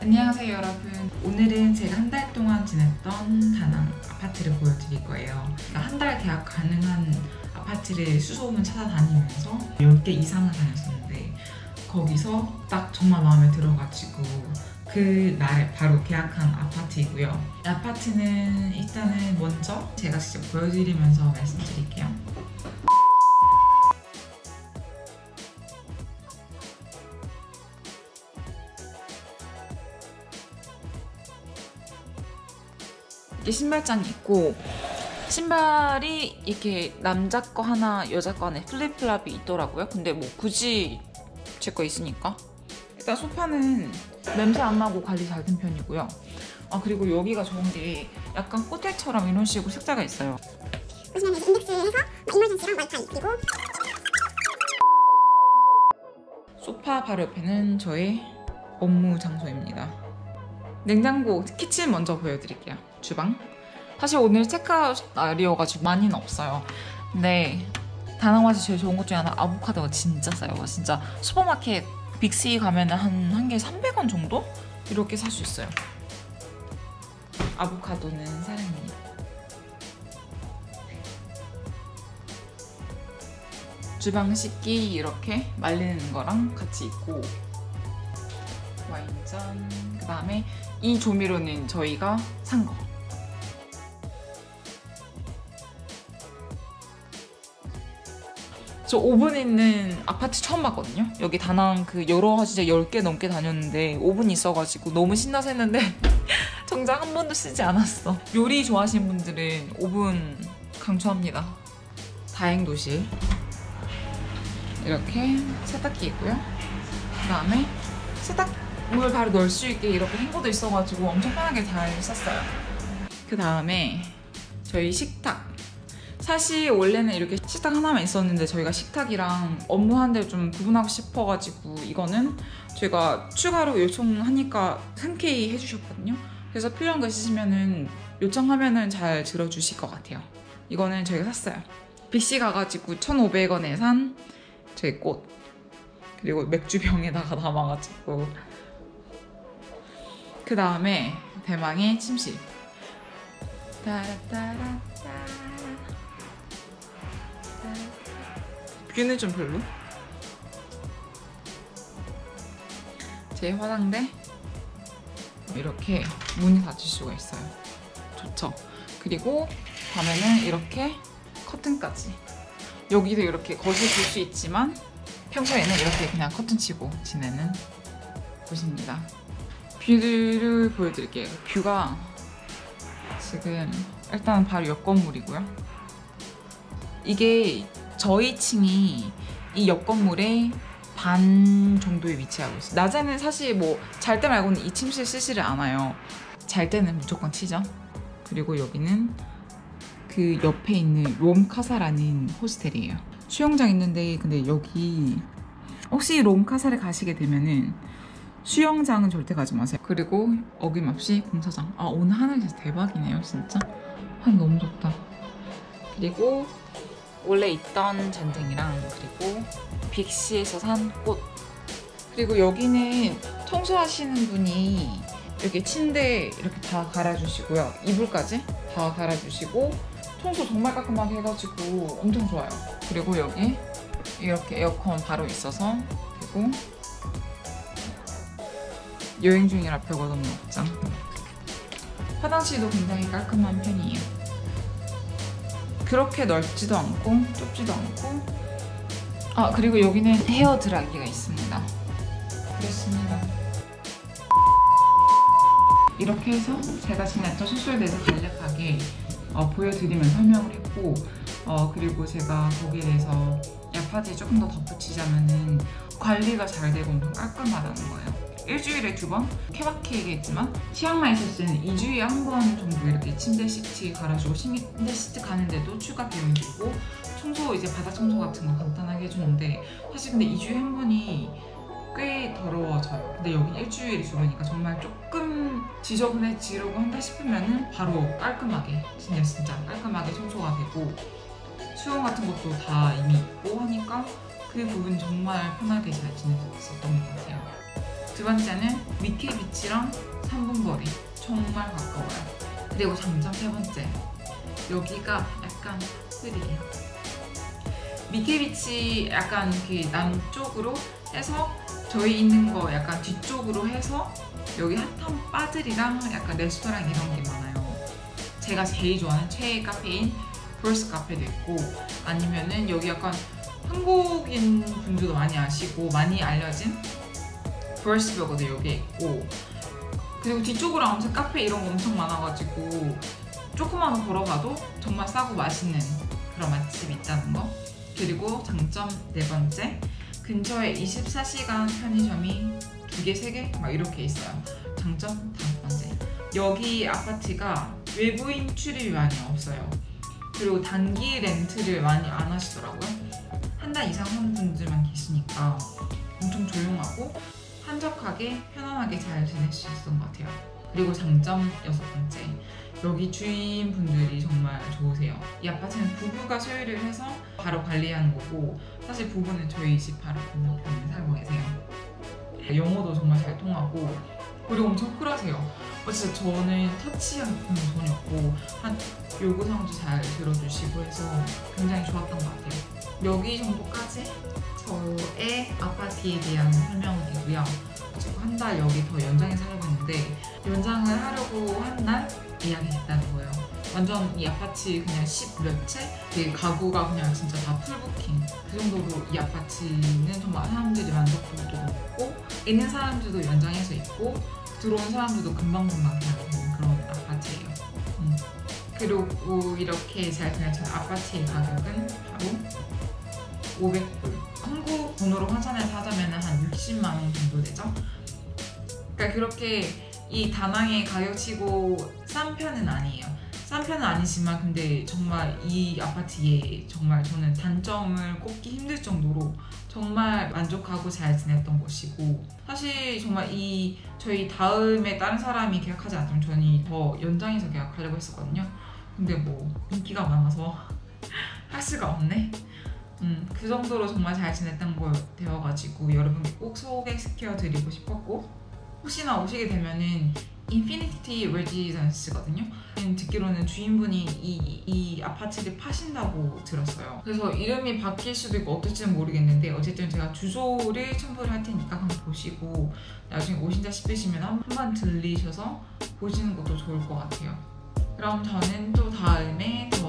안녕하세요 여러분. 오늘은 제가 한 달 동안 지냈던 다낭 아파트를 보여드릴 거예요. 한 달 계약 가능한 아파트를 수소문 찾아다니면서 10개 이상을 다녔었는데 거기서 딱 정말 마음에 들어가지고 그 날 바로 계약한 아파트이고요. 이 아파트는 일단은 먼저 제가 직접 보여드리면서 말씀드릴게요. 이렇게 신발장이 있고 신발이 이렇게 남자 거 하나 여자 거 하나 플립플랍이 있더라고요. 근데 뭐 굳이 제 거 있으니까 일단 소파는 냄새 안 나고 관리 잘 된 편이고요 아 그리고 여기가 좋은 게 약간 호텔처럼 이런 식으로 색자가 있어요 이제 인덱스해서 이머전시랑 와이파이 그리고 소파 바로 옆에는 저의 업무 장소입니다. 냉장고, 키친 먼저 보여드릴게요. 주방. 사실 오늘 체크아웃 날이어가지고 많이는 없어요. 근데 다낭 와서 제일 좋은 것 중에 하나 아보카도가 진짜 싸요. 진짜 슈퍼마켓 빅시 가면 한 한 개에 300원 정도? 이렇게 살 수 있어요. 아보카도는 사랑입니다. 주방 씻기 이렇게 말리는 거랑 같이 있고 와인잔 그 다음에 이 조미료는 저희가 산 거. 저 오븐 있는 아파트 처음 봤거든요. 여기 다낭 그 여러 진짜 10개 넘게 다녔는데 오븐 있어가지고 너무 신나서 했는데 정작 한 번도 쓰지 않았어. 요리 좋아하시는 분들은 오븐 강추합니다. 다행도실 이렇게 세탁기 있고요. 그 다음에 세탁물 바로 넣을 수 있게 이렇게 행거도 있어가지고 엄청 편하게 잘 썼어요. 그 다음에 저희 식탁. 사실 원래는 이렇게 식탁 하나만 있었는데 저희가 식탁이랑 업무하는데 좀 구분하고 싶어가지고 이거는 저희가 추가로 요청하니까 흔쾌히 해주셨거든요. 그래서 필요한 거 있으시면은 요청하면은 잘 들어주실 것 같아요. 이거는 저희가 샀어요. 빅시 가가지고 1,500원에 산 저희 꽃 그리고 맥주병에다가 담아가지고 그 다음에 대망의 침실 따라따라따 라 뷰는 좀 별로 제 화장대 이렇게 문이 닫힐 수가 있어요 좋죠 그리고 밤에는 이렇게 커튼까지 여기도 이렇게 거실 볼 수 있지만 평소에는 이렇게 그냥 커튼 치고 지내는 곳입니다. view를 보여드릴게요. view가 지금 일단 바로 옆 건물이고요. 이게 저희 층이 이 옆 건물의 반 정도에 위치하고 있어요. 낮에는 사실 뭐 잘 때 말고는 이 침실 쓰지를 않아요. 잘 때는 무조건 치죠. 그리고 여기는 그 옆에 있는 롬카사라는 호스텔이에요. 수영장 있는데 근데 여기 혹시 롬카사를 가시게 되면은 수영장은 절대 가지 마세요. 그리고 어김없이 공사장. 아 오늘 하늘 진짜 대박이네요, 진짜. 하늘 너무 좋다. 그리고 원래 있던 전쟁이랑 그리고 빅시에서 산 꽃. 그리고 여기는 청소하시는 분이 이렇게 침대 이렇게 다 갈아주시고요. 이불까지 다 갈아주시고 청소 정말 깔끔하게 해가지고 엄청 좋아요. 그리고 여기 이렇게 에어컨 바로 있어서 그리고 여행 중이라 벽은 없는 옷장. 화장실도 굉장히 깔끔한. 그렇게 넓지도 않고 좁지도 않고 아 그리고 여기는 헤어 드라이기가 있습니다. 그렇습니다. 이렇게 해서 제가 지냈던 숙소에 대해서 간략하게 어, 보여드리면 설명을 했고 어, 그리고 제가 거기에 대해서 야파지에 조금 더 덧붙이자면은 관리가 잘 되고 엄청 깔끔하다는 거예요. 일주일에 두 번? 케바케 얘기했지만 치앙마이 때는 2주에 한 번 정도 이렇게 침대 시트 갈아주고 침대 시트 가는데도 추가 비용이 들고 청소 이제 바닥 청소 같은 거 간단하게 해주는데 사실 근데 2주에 한 번이 꽤 더러워져요. 근데 여기 일주일에 두 번이니까 정말 조금 지저분해지려고 한다 싶으면은 바로 깔끔하게 진짜 진짜 깔끔하게 청소가 되고 수영 같은 것도 다 이미 있고 하니까 그 부분 정말 편하게 잘 지냈었던 것 같아요. 두 번째는 미케 비치랑 3분 거리 정말 가까워요. 그리고 장점 세 번째 여기가 약간 흐리게요. 미케 비치 약간 그 남쪽으로 해서 저희 있는 거 약간 뒤쪽으로 해서 여기 핫한 바들이랑 약간 레스토랑 이런 게 많아요. 제가 제일 좋아하는 최애 카페인 벌스 카페도 있고 아니면은 여기 약간 한국인 분들도 많이 아시고 많이 알려진 벌스버거도 여기에 있고 그리고 뒤쪽으로 아무튼 카페 이런 거 엄청 많아가지고 조금만 더 걸어가도 정말 싸고 맛있는 그런 맛집이 있다는 거 그리고 장점 네 번째 근처에 24시간 편의점이 두 개, 세 개 막 이렇게 있어요. 장점 다섯 번째. 여기 아파트가 외부인 출입이 많이 없어요. 그리고 단기 렌트를 많이 안 하시더라고요. 한 달 이상 하는 분들만 계시니까 엄청 조용하고 한적하게 편안하게 잘 지낼 수 있었던 것 같아요. 그리고 장점 여섯 번째. 여기 주인분들이 정말 좋으세요. 이 아파트는 부부가 소유를 해서 바로 관리하는 거고 사실 부부는 저희 집 바로 건너편에 살고 계세요. 영어도 정말 잘 통하고 그리고 엄청 쿨하세요. 어, 진짜 저는 터치한 전혀 없고 한 요구사항도 잘 들어주시고 해서 굉장히 좋았던 것 같아요. 여기 정도까지 저의 아파트에 대한 설명이고요. 한 달 여기 더 연장해서 살고 있는데 연장을 하려고 한 날 예약이 됐다는 거예요. 완전 이 아파트 그냥 10몇 채? 그 가구가 그냥 진짜 다 풀부킹. 그 정도로 이 아파트는 정말 사람들이 만족도도 높고 있는 사람들도 연장해서 있고 들어온 사람들도 금방금방 되는 그런 아파트예요. 음. 그리고 이렇게 제가 그냥 전 아파트의 가격은 바로 500불. 한국 돈으로 환산해서 하자면 한 60만 원 정도 되죠. 그러니까 그렇게 이 다낭의 가격치고 싼 편은 아니에요. 싼 편은 아니지만 근데 정말 이 아파트에 정말 저는 단점을 꼽기 힘들 정도로 정말 만족하고 잘 지냈던 곳이고 사실 정말 이 저희 다음에 다른 사람이 계약하지 않으면 저는 더 연장해서 계약하려고 했었거든요. 근데 뭐 인기가 많아서 할 수가 없네. 음, 그 정도로 정말 잘 지냈던 거 되어가지고 여러분께 꼭 소개시켜 드리고 싶었고 혹시나 오시게 되면은 인피니티 레지던스거든요. 듣기로는 주인분이 이, 이 아파트를 파신다고 들었어요. 그래서 이름이 바뀔 수도 있고 어떨지는 모르겠는데 어쨌든 제가 주소를 첨부를 할 테니까 한번 보시고 나중에 오신다 싶으시면 한번 들리셔서 보시는 것도 좋을 것 같아요. 그럼 저는 또 다음에 더